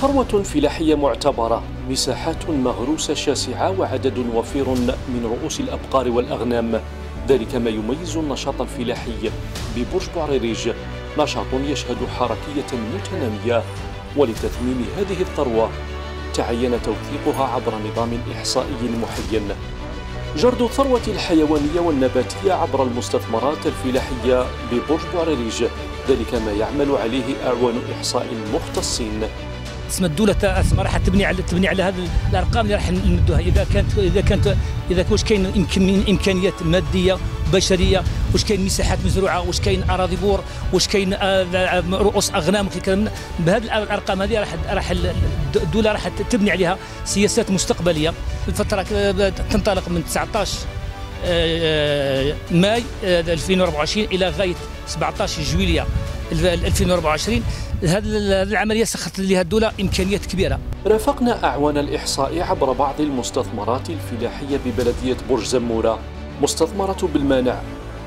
ثروة فلاحية معتبرة مساحات مغروسة شاسعة وعدد وفير من رؤوس الأبقار والأغنام. ذلك ما يميز النشاط الفلاحي ببرج بوعريريج نشاط يشهد حركية متنامية. ولتثمين هذه الثروة تعين توثيقها عبر نظام إحصائي محين جرد الثروة الحيوانية والنباتية عبر المستثمرات الفلاحية ببرج بوعريريج ذلك ما يعمل عليه أعوان إحصاء مختصين. تسمى الدولة تسمى راح تبني على تبني على هذه الأرقام اللي راح نمدوها إذا كانت إذا كانت إذا واش كاين إمكانيات مادية بشرية؟ واش كاين مساحات مزروعة؟ واش كاين أراضي بور؟ واش كاين آه، رؤوس أغنام؟ بهذه الأرقام هذه راح راح الدولة راح تبني عليها سياسات مستقبلية. الفترة تنطلق من 19 آه، ماي 2024 إلى غاية 17 جويليا 2024 هذه العملية سخرت لها الدولة إمكانيات كبيرة. رافقنا أعوان الإحصاء عبر بعض المستثمرات الفلاحية ببلدية برج زمورة مستثمرة بالمانع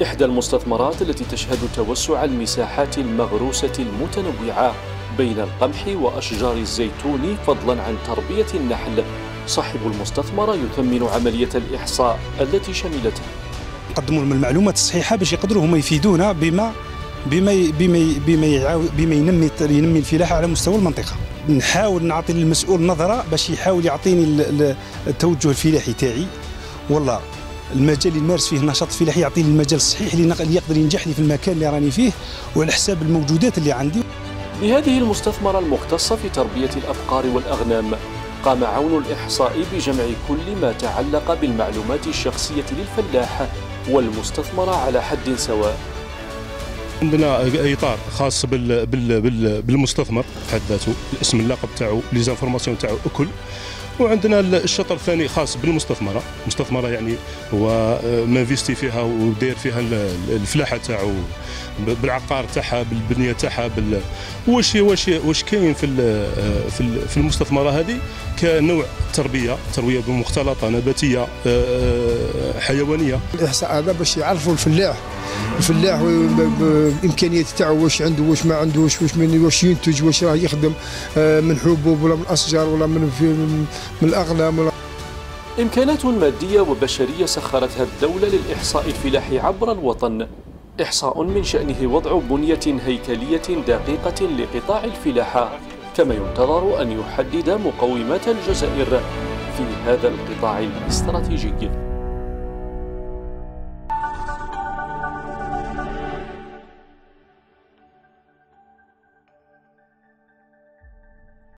إحدى المستثمرات التي تشهد توسع المساحات المغروسة المتنوعة بين القمح وأشجار الزيتون فضلا عن تربية النحل. صاحب المستثمره يثمن عملية الإحصاء التي شملتها. قدموا لهم المعلومات الصحيحة باش يقدروا هم يفيدونا بما بما بما بما بما ينمي ينمي الفلاحه على مستوى المنطقة. نحاول نعطي للمسؤول نظرة باش يحاول يعطيني التوجه الفلاحي تاعي. والله المجال اللي نمارس فيه النشاط الفلاحي يعطيني المجال الصحيح اللي يقدر ينجح لي في المكان اللي راني فيه وعلى حساب الموجودات اللي عندي. بهذه المستثمرة المختصة في تربية الأبقار والأغنام قام عون الإحصاء بجمع كل ما تعلق بالمعلومات الشخصية للفلاح والمستثمرة على حد سواء. عندنا إطار خاص بال بال بال بالمستثمر بحد ذاته. الاسم اللقب تاعو les informations تاعو كل وعندنا الشطر الثاني خاص بالمستثمرة. المستثمره يعني هو آه، manifesté فيها وداير فيها الفلاحة تاعو بالعقار تاعها بالبنية تاعها بال واش واش واش كاين في في في المستثمرة هذه؟ كنوع تربية تربية بمختلطة نباتية آه، آه، حيوانية. الاحصاء هذا باش يعرفوا الفلاح. الفلاح بإمكانيات تاعو واش عنده واش ما عندوش واش من واش ينتج واش راه يخدم آه، من حبوب ولا من أشجار ولا من من الاغنام ولا إمكانات مادية وبشرية سخرتها الدولة للإحصاء الفلاحي عبر الوطن. إحصاء من شأنه وضع بنية هيكلية دقيقة لقطاع الفلاحة كما ينتظر أن يحدد مقومات الجزائر في هذا القطاع الاستراتيجي.